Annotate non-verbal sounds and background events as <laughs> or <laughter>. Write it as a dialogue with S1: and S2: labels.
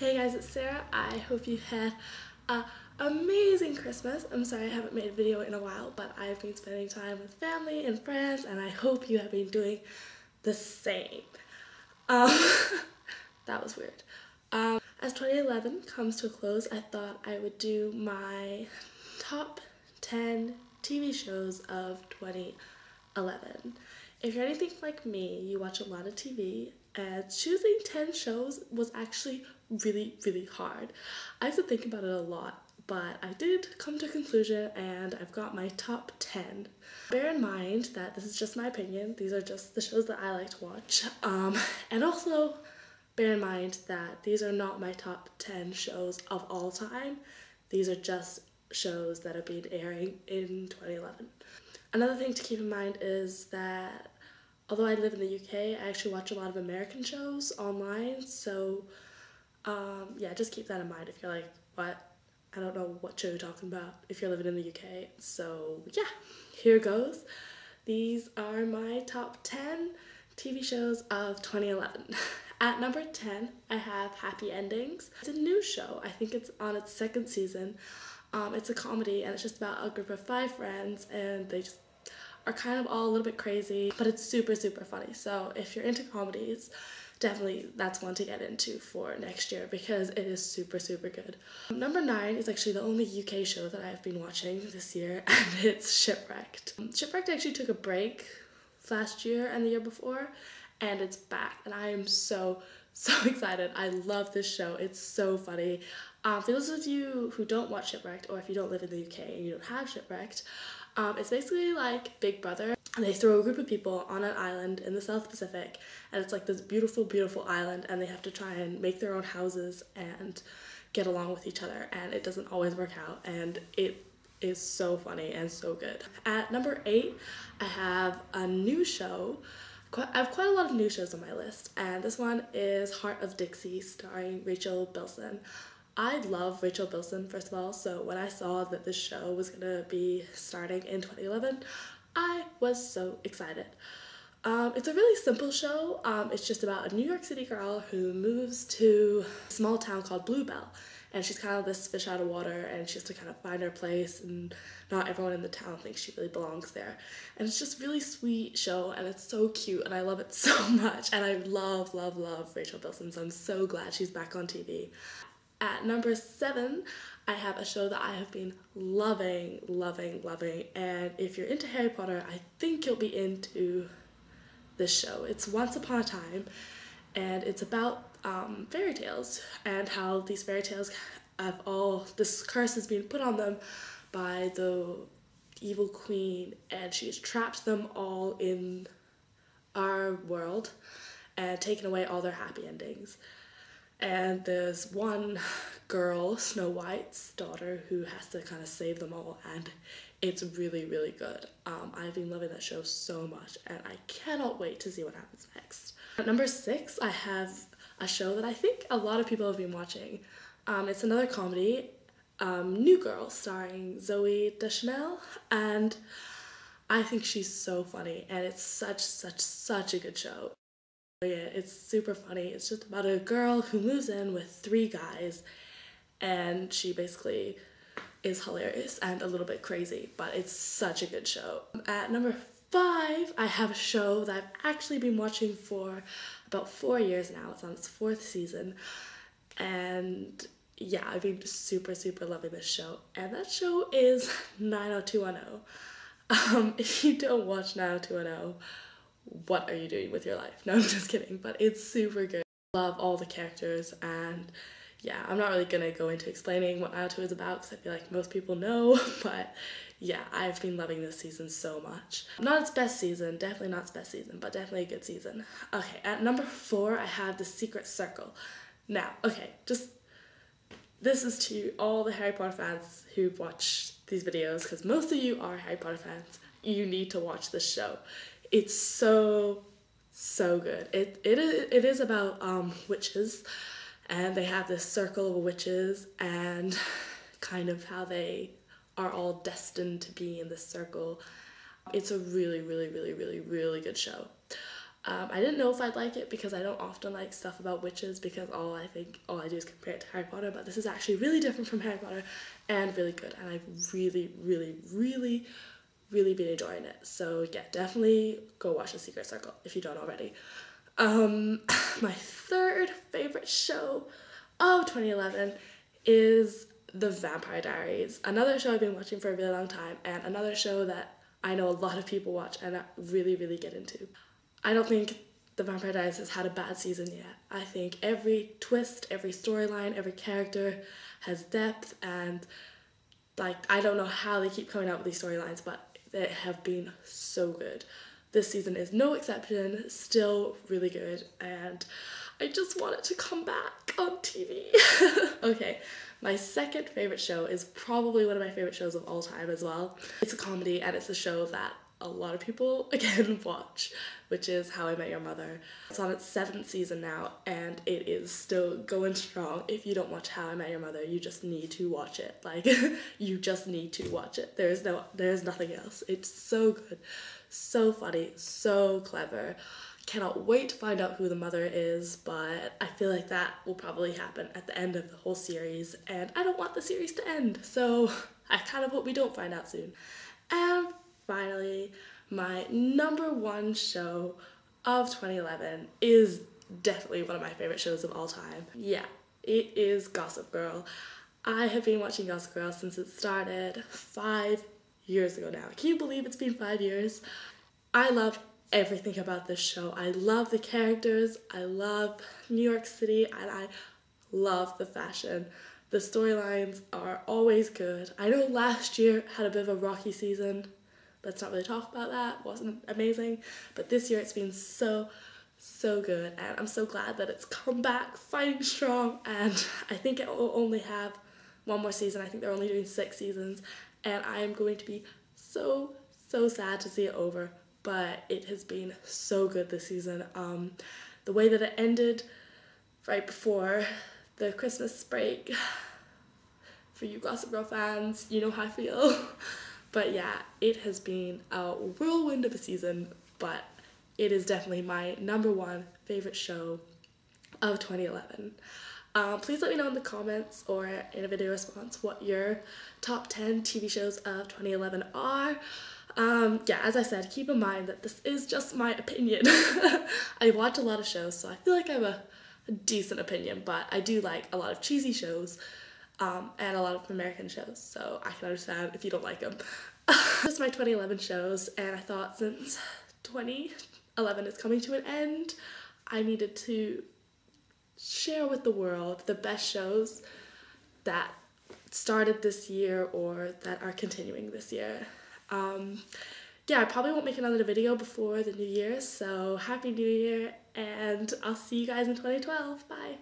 S1: Hey guys, it's Sarah. I hope you had an amazing Christmas. I'm sorry I haven't made a video in a while, but I've been spending time with family and friends, and I hope you have been doing the same. Um, <laughs> that was weird. Um, as 2011 comes to a close, I thought I would do my top 10 TV shows of 2011. If you're anything like me, you watch a lot of TV, and choosing 10 shows was actually really, really hard. I have to think about it a lot, but I did come to a conclusion and I've got my top 10. Bear in mind that this is just my opinion, these are just the shows that I like to watch. Um, and also, bear in mind that these are not my top 10 shows of all time, these are just shows that have been airing in 2011. Another thing to keep in mind is that although I live in the UK, I actually watch a lot of American shows online, so um, yeah, just keep that in mind if you're like, what? I don't know what show you're talking about if you're living in the UK. So yeah, here goes. These are my top 10 TV shows of 2011. <laughs> At number 10, I have Happy Endings. It's a new show. I think it's on its second season. Um, it's a comedy and it's just about a group of five friends and they just are kind of all a little bit crazy, but it's super, super funny. So if you're into comedies, definitely that's one to get into for next year because it is super, super good. Number nine is actually the only UK show that I've been watching this year, <laughs> and it's Shipwrecked. Shipwrecked actually took a break last year and the year before, and it's back, and I am so, <laughs> so excited. I love this show. It's so funny. Um, for those of you who don't watch Shipwrecked, or if you don't live in the UK and you don't have Shipwrecked, um, it's basically like Big Brother. And they throw a group of people on an island in the South Pacific, and it's like this beautiful, beautiful island, and they have to try and make their own houses and get along with each other, and it doesn't always work out, and it is so funny and so good. At number eight, I have a new show. I have quite a lot of new shows on my list, and this one is Hart of Dixie, starring Rachel Bilson. I love Rachel Bilson, first of all, so when I saw that this show was gonna be starting in 2011, I was so excited. Um, it's a really simple show. Um, it's just about a New York City girl who moves to a small town called Bluebell. And she's kind of this fish out of water and she has to kind of find her place and not everyone in the town thinks she really belongs there. And it's just really sweet show and it's so cute and I love it <laughs> so much. And I love, love, love Rachel Bilson so I'm so glad she's back on TV. At number seven, I have a show that I have been loving, loving, loving. And if you're into Harry Potter, I think you'll be into this show. It's Once Upon a Time, and it's about um, fairy tales and how these fairy tales have all this curse has been put on them by the evil queen, and she's trapped them all in our world and taken away all their happy endings and there's one girl, Snow White's daughter, who has to kind of save them all, and it's really, really good. Um, I've been loving that show so much, and I cannot wait to see what happens next. At number six, I have a show that I think a lot of people have been watching. Um, it's another comedy, um, New Girl, starring Zooey Deschanel, and I think she's so funny, and it's such, such, such a good show. It's super funny. It's just about a girl who moves in with three guys and she basically is hilarious and a little bit crazy, but it's such a good show. At number five, I have a show that I've actually been watching for about four years now. It's on its fourth season. And yeah, I've been super, super loving this show. And that show is <laughs> 90210. Um, <laughs> if you don't watch 90210, what are you doing with your life? <laughs> No, I'm just kidding, but it's super good. Love all the characters and yeah, I'm not really gonna go into explaining what Naruto is about because I feel like most people know, <laughs> but yeah, I've been loving this season so much. Not its best season, definitely not its best season, but definitely a good season. Okay, at number four, I have The Secret Circle. Now, okay, just this is to all the Harry Potter fans who watch these videos because most of you are Harry Potter fans. You need to watch this show it's so so good. It it is it is about um, witches, and they have this circle of witches and kind of how they are all destined to be in this circle. It's a really really really really really good show. Um, I didn't know if I'd like it because I don't often like stuff about witches because all I think all I do is compare it to Harry Potter. But this is actually really different from Harry Potter and really good, and I've really, really, really, really been enjoying it. So yeah, definitely go watch The Secret Circle if you don't already. Um, <laughs> my third favorite show of 2011 is The Vampire Diaries, another show I've been watching for a really long time, and another show that I know a lot of people watch and really, really get into. I don't think The Vampire Diaries has had a bad season yet. I think every twist, every storyline, every character has depth and like I don't know how they keep coming out with these storylines, but they have been so good. This season is no exception, still really good, and I just want it to come back on TV. <laughs> okay, my second favorite show is probably one of my favorite shows of all time as well. It's a comedy and it's a show that a lot of people <laughs> again watch, which is How I Met Your Mother. It's on its seventh season now and it is still going strong. If you don't watch How I Met Your Mother, you just need to watch it. <laughs> Like you just need to watch it. There's no there's nothing else. It's so good, so funny, so clever. Cannot wait to find out who the mother is, but I feel like that will probably happen at the end of the whole series, and I don't want the series to end, so <laughs> I kind of hope we don't find out soon. And finally, my number one show of 2011 is definitely one of my favorite shows of all time. Yeah, it is Gossip Girl. I have been watching Gossip Girl since it started five years ago now. Can you believe it's been five years? I love everything about this show. I love the characters, I love New York City, and I love the fashion. The storylines are always good. I know last year had a bit of a rocky season let's not really talk about that. wasn't amazing, but this year it's been so so good and I'm so glad that it's come back fighting strong and I think it will only have one more season. I think they're only doing six seasons and I am going to be so so sad to see it over but it has been so good this season. Um, the way that it ended right before the Christmas break <sighs> for you Gossip Girl fans, you know how I feel. <laughs> But yeah, it has been a whirlwind of a season, but it is definitely my number one favorite show of 2011. Um, please let me know in the comments or in a video response what your top 10 TV shows of 2011 are. Um, yeah, as I said, keep in mind that this is just my opinion. <laughs> I watch a lot of shows, so I feel like I have a, a decent opinion, but I do like a lot of cheesy shows um, and a lot of American shows, so I can understand if you don't like them. this <laughs> is my 2011 shows, and I thought since 2011 is coming to an end, I needed to share with the world the best shows that started this year or that are continuing this year. Um, yeah, I probably won't make another video before the new year, so happy new year, and I'll see you guys in 2012. Bye.